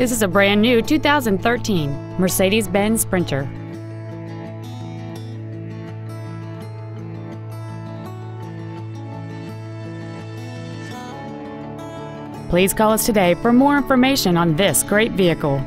This is a brand new 2013 Mercedes-Benz Sprinter. Please call us today for more information on this great vehicle.